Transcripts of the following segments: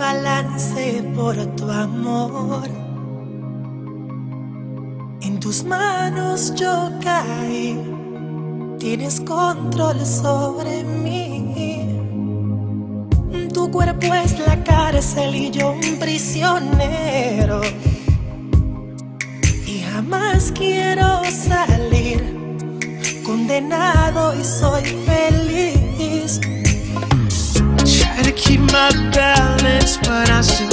balance por tu amor. En tus manos yo caí, tienes control sobre mí. Tu cuerpo es la cárcel y yo un prisionero. Y jamás quiero salir condenado y soy feliz. Balance,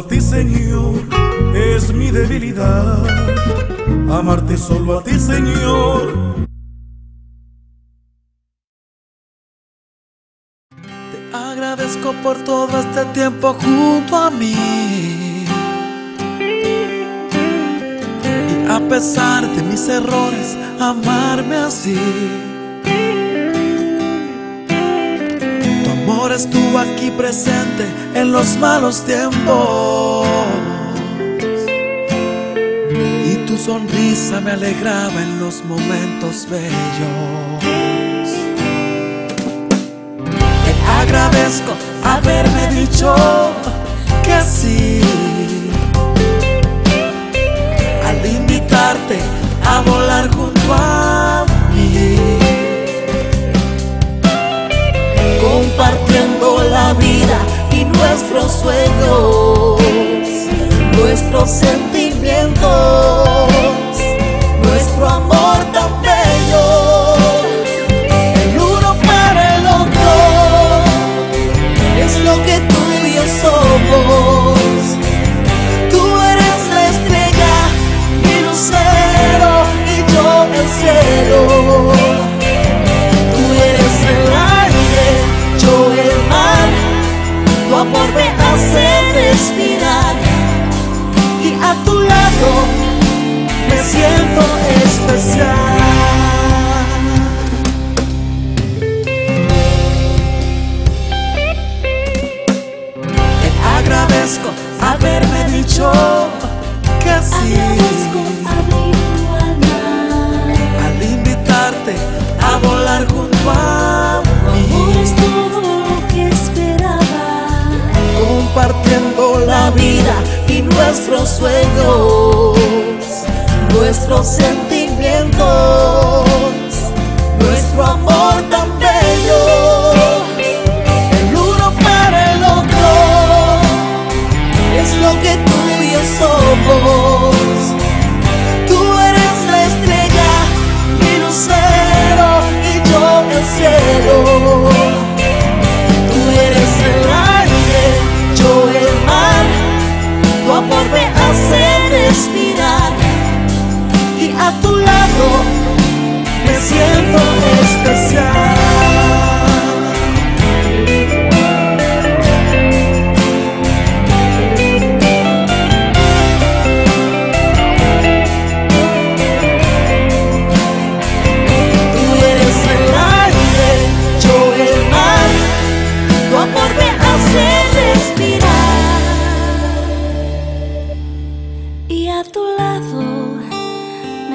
a ti, Señor, es mi debilidad. Amarte solo a ti, Señor. Te agradezco por todo este tiempo junto a mí. Y a pesar de mis errores, amarme así. Estuvo aquí presente en los malos tiempos. Y tu sonrisa me alegraba en los momentos bellos. Te agradezco haberme dicho que sí. Nuestros sueños, nuestros sentimientos, haberme dicho que sí. Al invitarte a volar junto a mí. Compartiendo la vida y nuestros sueños, nuestros sentimientos,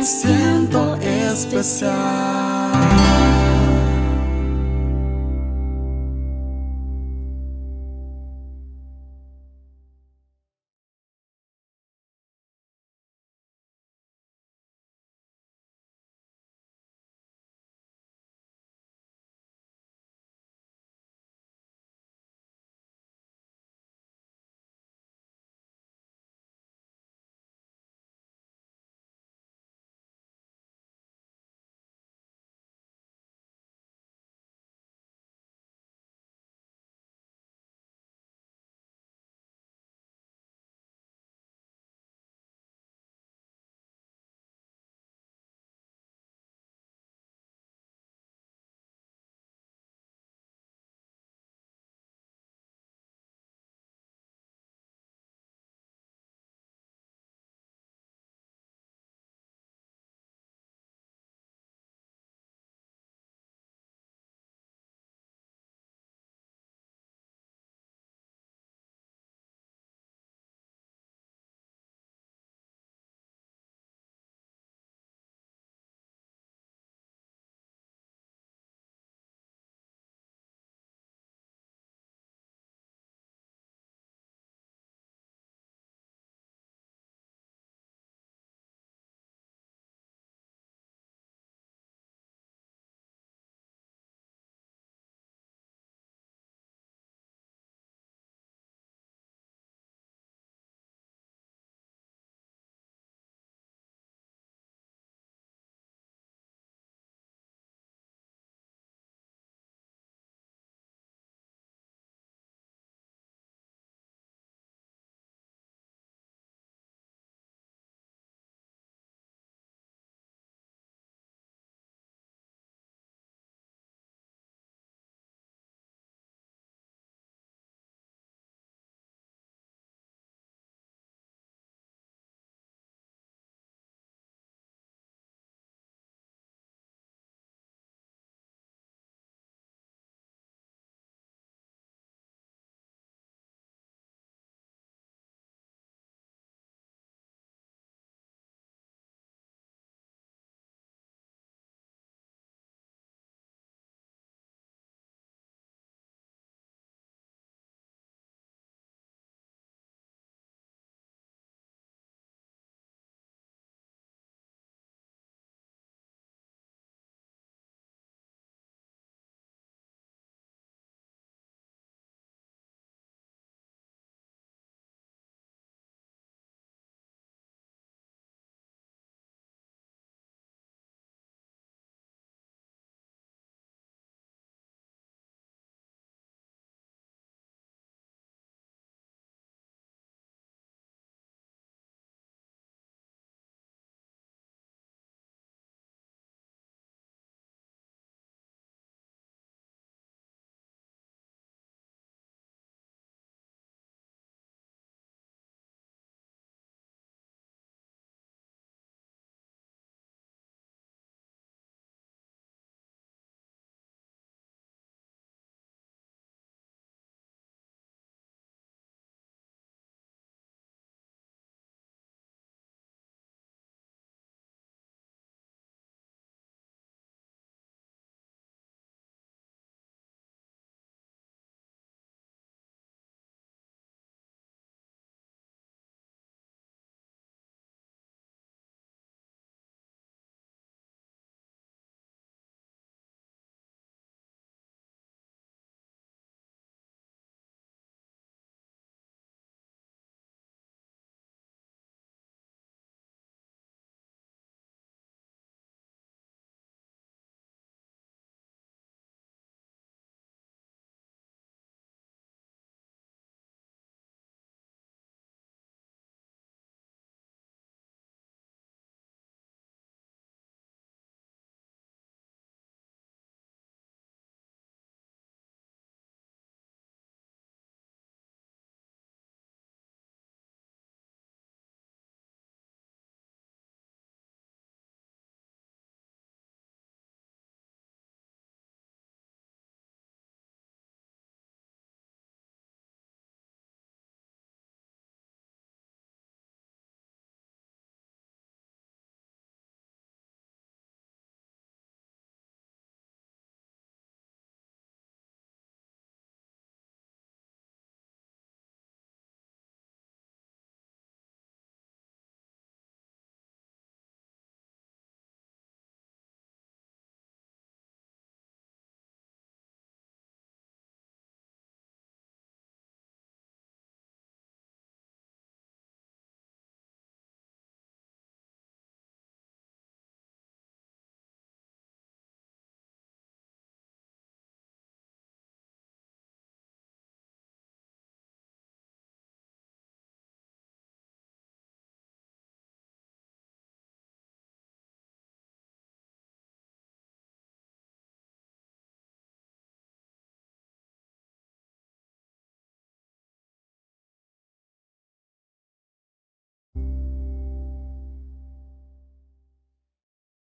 Siento especial.